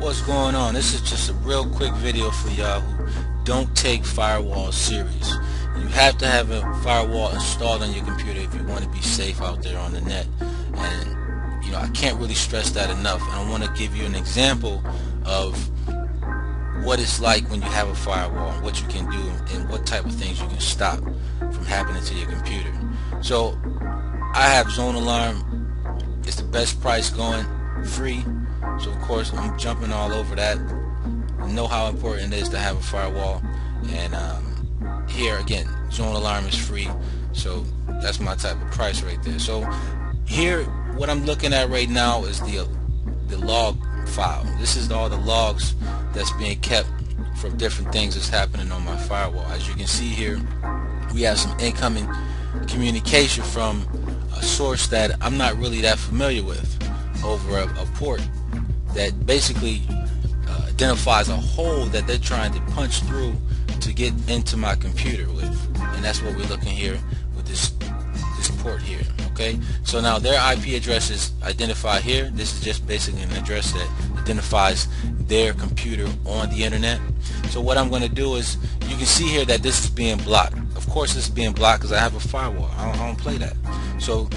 What's going on? This is just a real quick video for y'all who don't take firewall serious. You have to have a firewall installed on your computer if you want to be safe out there on the net. And you know, I can't really stress that enough. And I want to give you an example of what it's like when you have a firewall, what you can do, and what type of things you can stop from happening to your computer. So I have ZoneAlarm. It's the best price going, free. So of course I'm jumping all over that. I know how important it is to have a firewall. And um, here again, ZoneAlarm is free. So that's my type of price right there. So here, what I'm looking at right now is the the log file. This is all the logs that's being kept from different things that's happening on my firewall. As you can see here, we have some incoming communication from a source that I'm not really that familiar with over a, a port that basically uh, identifies a hole that they're trying to punch through to get into my computer with. And that's what we're looking here with this this port here okay? So now their IP address is identified here. This is just basically an address that identifies their computer on the internet. So what I'm going to do is you can see here that this is being blocked. Of course it's being blocked because I have a firewall. I don't, I don't play that. So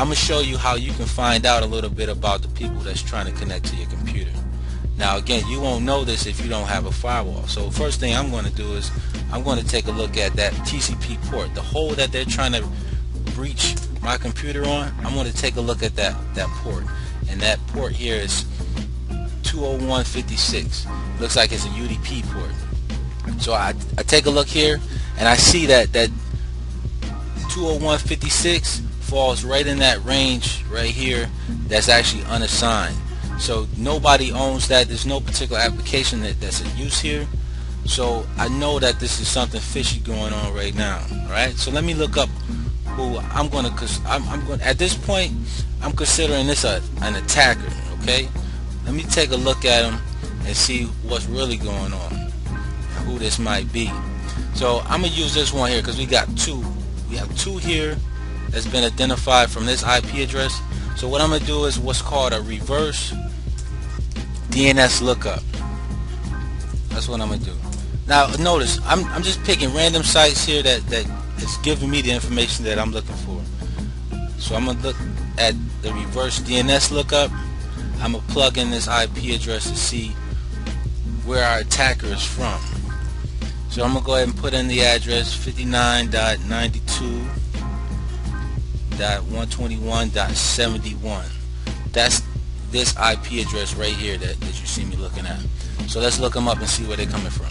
I'm going to show you how you can find out a little bit about the people that's trying to connect to your computer. Now again, you won't know this if you don't have a firewall. So first thing I'm going to do is I'm going to take a look at that TCP port. The hole that they're trying to breach my computer on, I'm going to take a look at that, that port. And that port here is 20156. Looks like it's a UDP port. So I, I take a look here and I see that, that 20156 falls right in that range right here that's actually unassigned. So nobody owns that. There's no particular application that, that's in use here. So I know that this is something fishy going on right now. All right. So let me look up who I'm going to. I'm, I'm going at this point. I'm considering this a, an attacker. Okay. Let me take a look at him and see what's really going on. Who this might be. So I'm gonna use this one here because we got two. We have two here that's been identified from this IP address. So what I'm going to do is what's called a reverse DNS lookup. That's what I'm going to do. Now notice, I'm, I'm just picking random sites here that, that is giving me the information that I'm looking for. So I'm going to look at the reverse DNS lookup. I'm going to plug in this IP address to see where our attacker is from. So I'm going to go ahead and put in the address 59.92 121.71 that's this IP address right here that, that you see me looking at. So let's look them up and see where they're coming from.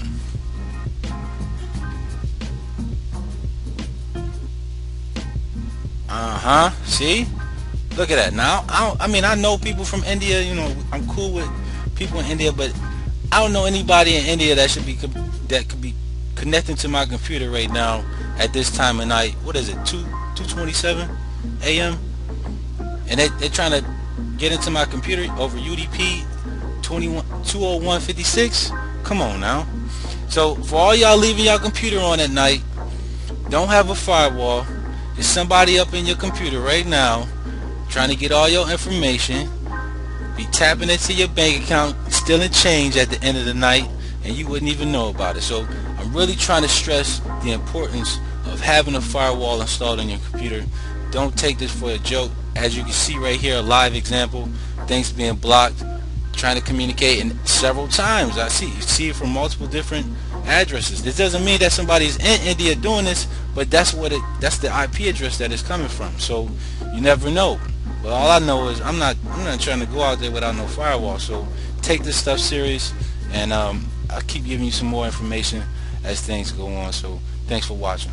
Uh-huh. See? Look at that. Now I, I mean I know people from India you know I'm cool with people in India but I don't know anybody in India that should be that could be connecting to my computer right now at this time of night. What is it? 2 227 a.m. and they, they're trying to get into my computer over UDP 21, 20156 come on now. So for all y'all leaving y'all computer on at night don't have a firewall. There's somebody up in your computer right now trying to get all your information. Be tapping into your bank account stealing change at the end of the night and you wouldn't even know about it. So I'm really trying to stress the importance of having a firewall installed on your computer don't take this for a joke. As you can see right here, a live example, things being blocked, trying to communicate, and several times I see you see it from multiple different addresses. This doesn't mean that somebody's in India doing this, but that's what it that's the IP address that it's coming from. So you never know. But all I know is I'm not I'm not trying to go out there without no firewall. So take this stuff serious, and um, I'll keep giving you some more information as things go on. So thanks for watching.